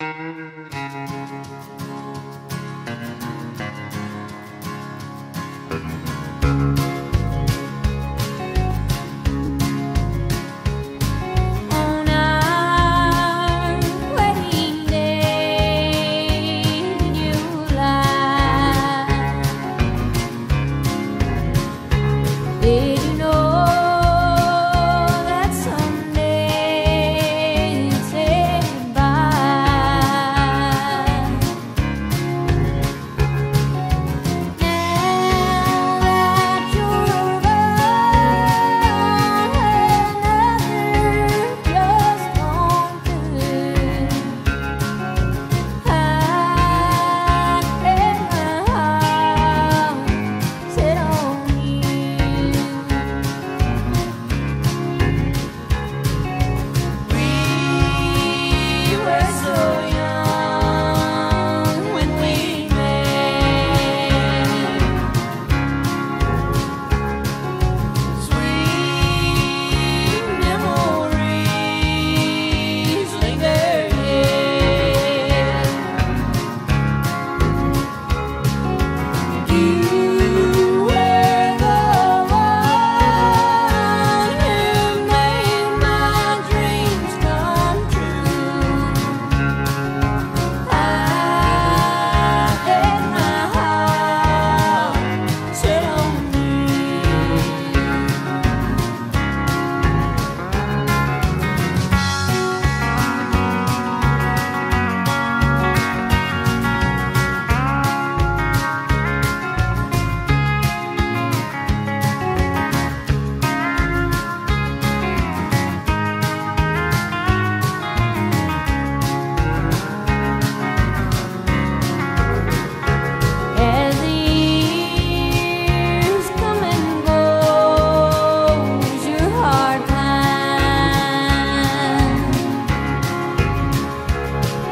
Thank you.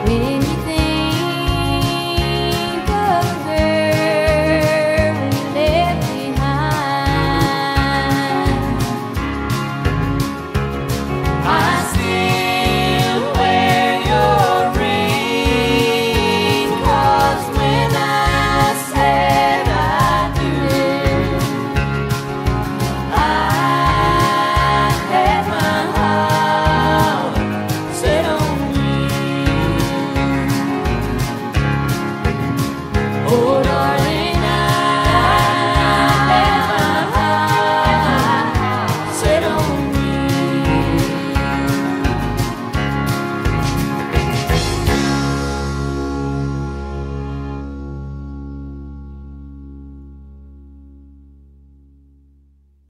me.